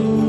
Lord.